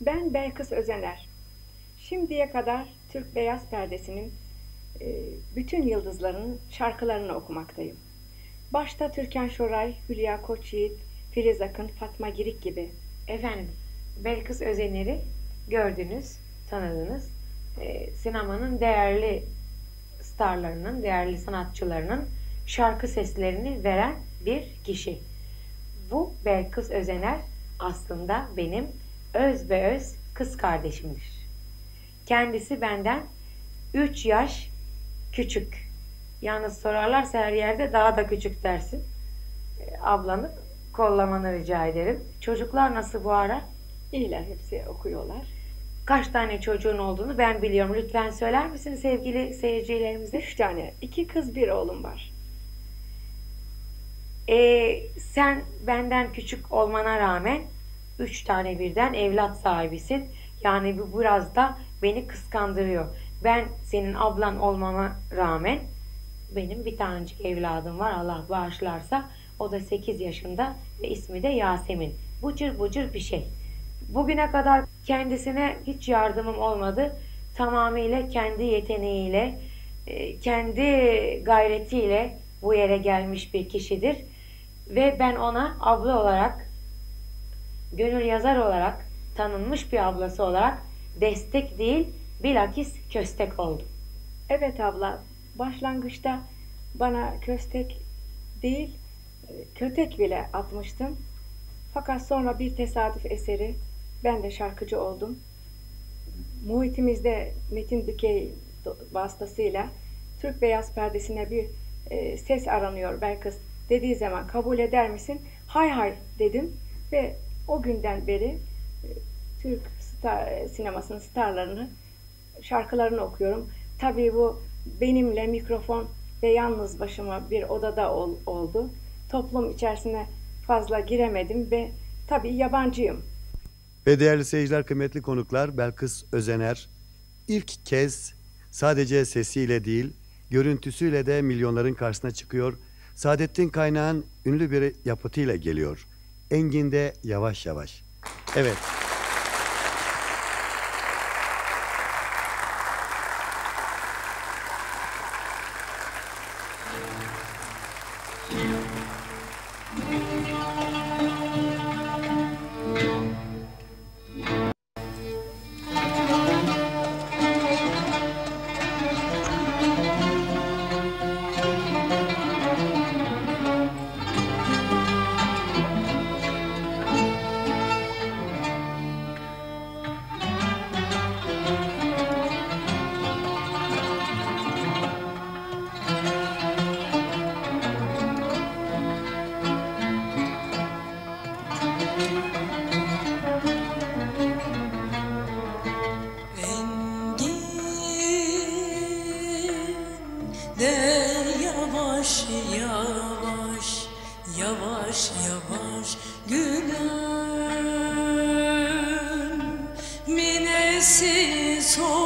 Ben Belkıs Özener. Şimdiye kadar Türk Beyaz Perdesi'nin e, bütün yıldızlarının şarkılarını okumaktayım. Başta Türkan Şoray, Hülya Koçyiğit, Filiz Akın, Fatma Girik gibi. Efendim, Belkıs Özener'i gördünüz, tanıdınız. Ee, sinemanın değerli starlarının, değerli sanatçılarının şarkı seslerini veren bir kişi. Bu Belkıs Özener aslında benim öz ve öz kız kardeşimdir. Kendisi benden 3 yaş küçük. Yalnız sorarlarsa her yerde daha da küçük dersin. Ee, Ablanı kollamanı rica ederim. Çocuklar nasıl bu ara? İyiler hepsi okuyorlar. Kaç tane çocuğun olduğunu ben biliyorum. Lütfen söyler misin sevgili seyircilerimize? Üç tane, iki kız bir oğlum var. Ee, sen benden küçük olmana rağmen üç tane birden evlat sahibisin. Yani bu biraz da beni kıskandırıyor. Ben senin ablan olmama rağmen benim bir tanecik evladım var Allah bağışlarsa. O da 8 yaşında ve ismi de Yasemin. Bucır bucur bir şey. Bugüne kadar kendisine hiç yardımım olmadı. Tamamıyla kendi yeteneğiyle, e, kendi gayretiyle bu yere gelmiş bir kişidir. Ve ben ona abla olarak, gönül yazar olarak, tanınmış bir ablası olarak destek değil, bilakis köstek oldum. Evet abla, başlangıçta bana köstek değil, kötek bile atmıştım. Fakat sonra bir tesadüf eseri ben de şarkıcı oldum. Muhitimizde Metin Dükey vasıtasıyla Türk Beyaz Perdesi'ne bir e, ses aranıyor Belkıs dediği zaman kabul eder misin? Hay hay dedim ve o günden beri e, Türk star, e, sinemasının starlarını şarkılarını okuyorum. Tabii bu benimle mikrofon ve yalnız başıma bir odada ol, oldu. Toplum içerisine fazla giremedim ve tabii yabancıyım. Ve değerli seyirciler, kıymetli konuklar, Belkıs Özener ilk kez sadece sesiyle değil, görüntüsüyle de milyonların karşısına çıkıyor. Saadettin Kaynağ'ın ünlü bir yapıtıyla geliyor. Engin'de yavaş yavaş. Evet. Yavaş yavaş gülüm minesi soldu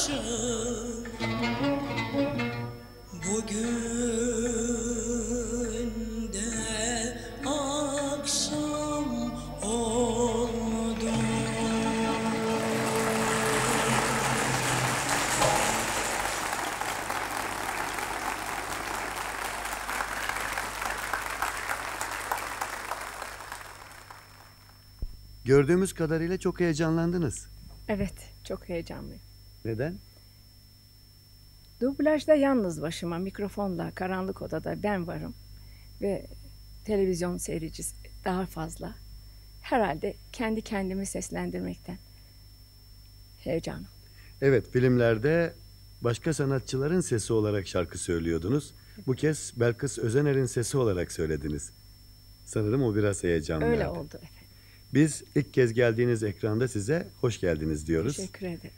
başım akşam oldu Gördüğümüz kadarıyla çok heyecanlandınız. Evet, çok heyecanlıyım. Neden? Dublajda yalnız başıma mikrofonla karanlık odada ben varım ve televizyon seyircisi daha fazla. Herhalde kendi kendimi seslendirmekten heyecanım. Evet, filmlerde başka sanatçıların sesi olarak şarkı söylüyordunuz. Bu kez Belkıs Özener'in sesi olarak söylediniz. Sanırım o biraz heyecanlı. Öyle oldu efendim. Biz ilk kez geldiğiniz ekranda size hoş geldiniz diyoruz. Teşekkür ederim.